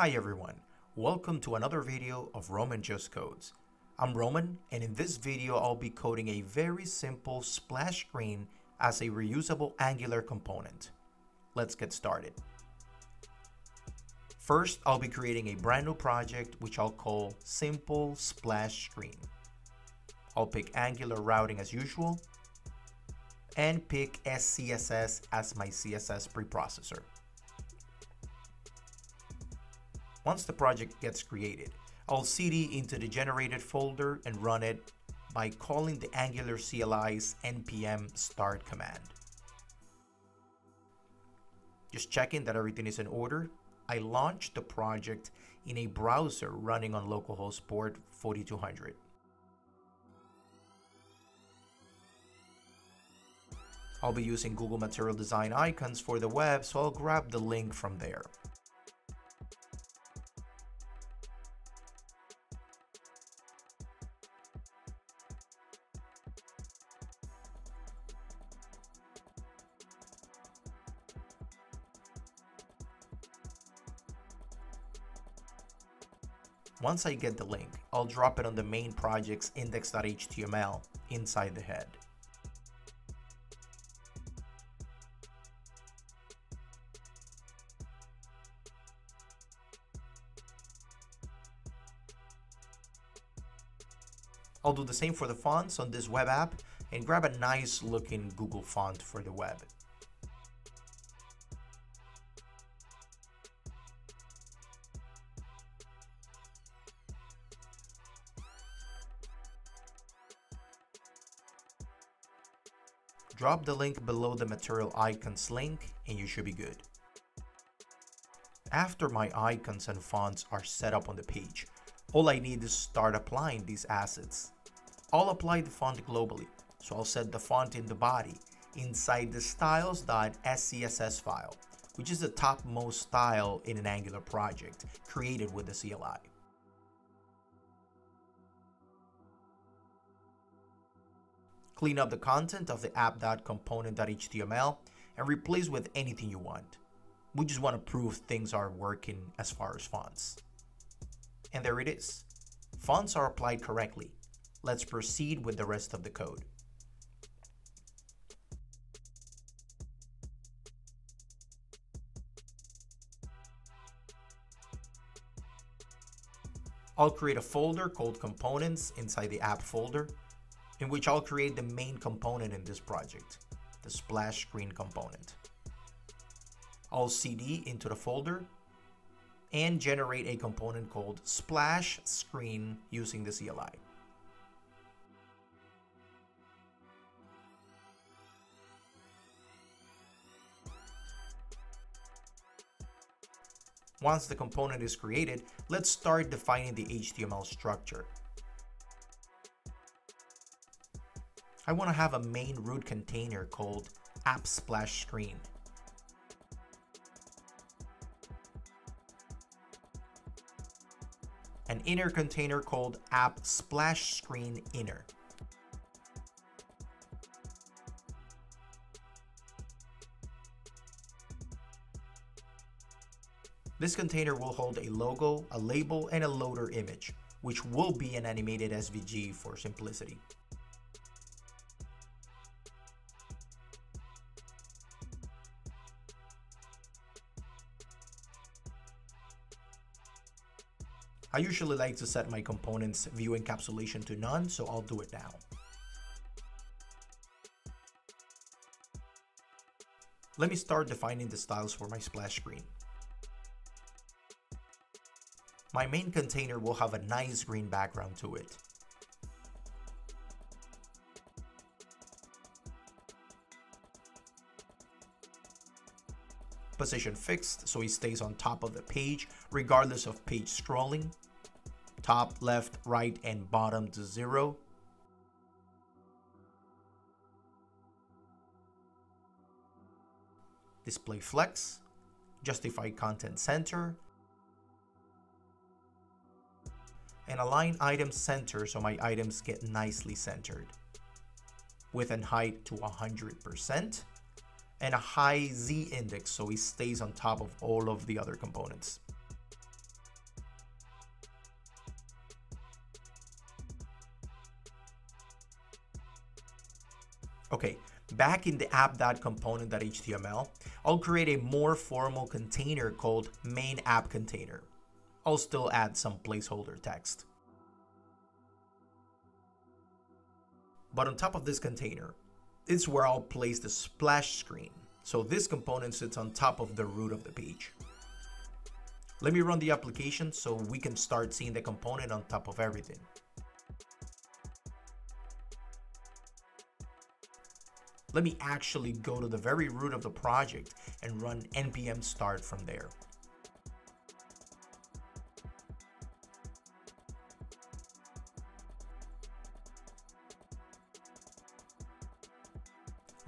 Hi everyone, welcome to another video of Roman Just Codes. I'm Roman and in this video I'll be coding a very simple splash screen as a reusable Angular component. Let's get started. First, I'll be creating a brand new project which I'll call Simple Splash Screen. I'll pick Angular routing as usual and pick SCSS as my CSS preprocessor. Once the project gets created, I'll cd into the generated folder and run it by calling the Angular CLI's npm start command. Just checking that everything is in order, I launch the project in a browser running on localhost port 4200. I'll be using Google Material Design icons for the web, so I'll grab the link from there. Once I get the link, I'll drop it on the main project's index.html inside the head. I'll do the same for the fonts on this web app and grab a nice looking Google font for the web. Drop the link below the material icons link and you should be good. After my icons and fonts are set up on the page, all I need is start applying these assets. I'll apply the font globally, so I'll set the font in the body inside the styles.scss file, which is the topmost style in an Angular project created with the CLI. Clean up the content of the app.component.html and replace with anything you want. We just want to prove things are working as far as fonts. And there it is. Fonts are applied correctly. Let's proceed with the rest of the code. I'll create a folder called components inside the app folder in which I'll create the main component in this project, the splash screen component. I'll cd into the folder and generate a component called splash screen using the CLI. Once the component is created, let's start defining the HTML structure. I want to have a main root container called app splash screen. An inner container called app splash screen inner. This container will hold a logo, a label, and a loader image, which will be an animated SVG for simplicity. I usually like to set my components view encapsulation to none, so I'll do it now. Let me start defining the styles for my splash screen. My main container will have a nice green background to it. Position fixed so it stays on top of the page regardless of page scrolling. Top, left, right, and bottom to zero. Display flex, justify content center, and align items center so my items get nicely centered. Width and height to 100%, and a high Z index, so it stays on top of all of the other components. Okay, back in the app.component.html, I'll create a more formal container called main app container. I'll still add some placeholder text. But on top of this container, it's where I'll place the splash screen. So this component sits on top of the root of the page. Let me run the application so we can start seeing the component on top of everything. Let me actually go to the very root of the project and run npm start from there.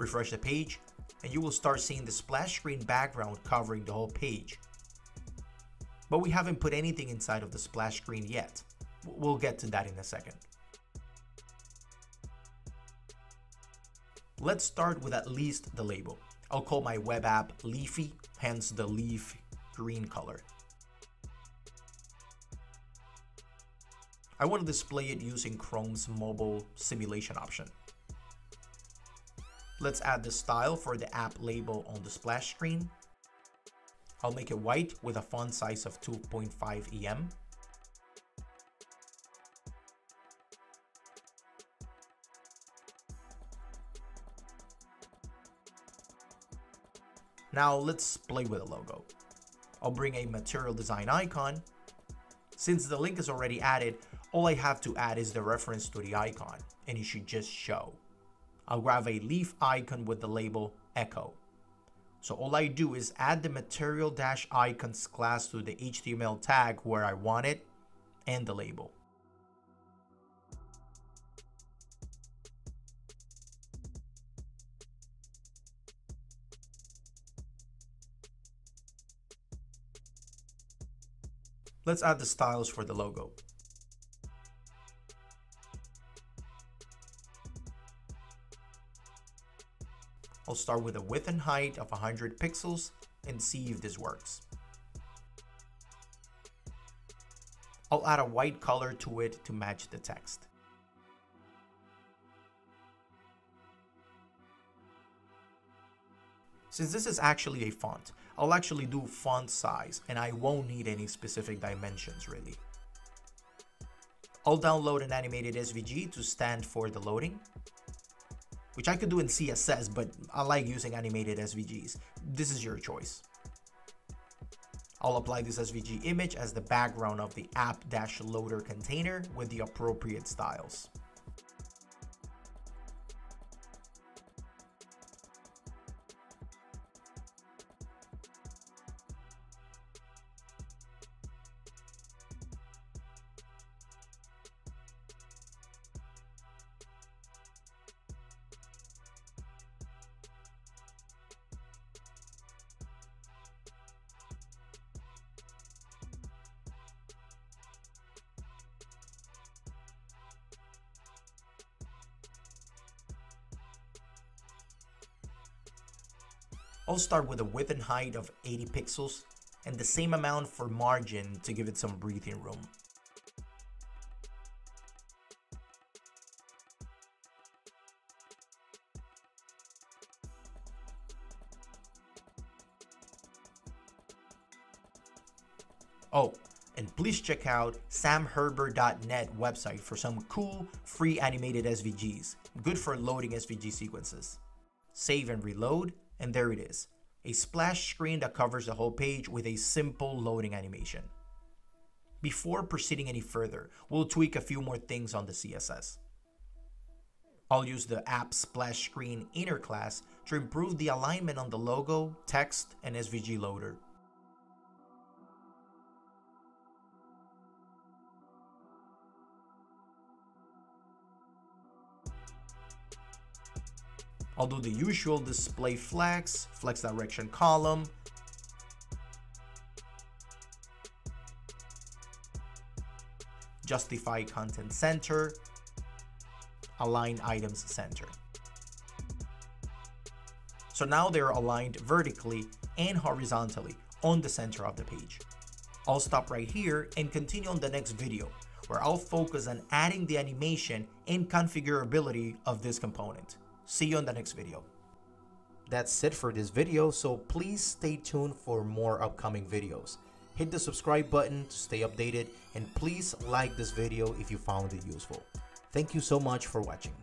Refresh the page, and you will start seeing the splash screen background covering the whole page. But we haven't put anything inside of the splash screen yet. We'll get to that in a second. Let's start with at least the label. I'll call my web app Leafy, hence the leaf green color. I want to display it using Chrome's mobile simulation option. Let's add the style for the app label on the splash screen. I'll make it white with a font size of 2.5 EM. Now let's play with the logo. I'll bring a material design icon. Since the link is already added, all I have to add is the reference to the icon, and it should just show. I'll grab a leaf icon with the label eco. So all I do is add the material dash icons class to the HTML tag where I want it and the label. Let's add the styles for the logo. I'll start with a width and height of 100 pixels and see if this works. I'll add a white color to it to match the text. Since this is actually a font, I'll actually do font size and I won't need any specific dimensions really. I'll download an animated SVG to stand for the loading which I could do in CSS, but I like using animated SVGs. This is your choice. I'll apply this SVG image as the background of the app-loader container with the appropriate styles. I'll start with a width and height of 80 pixels and the same amount for margin to give it some breathing room. Oh, and please check out samherbert.net website for some cool free animated SVGs, good for loading SVG sequences. Save and reload, and there it is, a splash screen that covers the whole page with a simple loading animation. Before proceeding any further, we'll tweak a few more things on the CSS. I'll use the app splash screen inner class to improve the alignment on the logo, text, and SVG loader. I'll do the usual display flex, flex direction column, justify content center, align items center. So now they're aligned vertically and horizontally on the center of the page. I'll stop right here and continue on the next video where I'll focus on adding the animation and configurability of this component. See you in the next video. That's it for this video, so please stay tuned for more upcoming videos. Hit the subscribe button to stay updated and please like this video if you found it useful. Thank you so much for watching.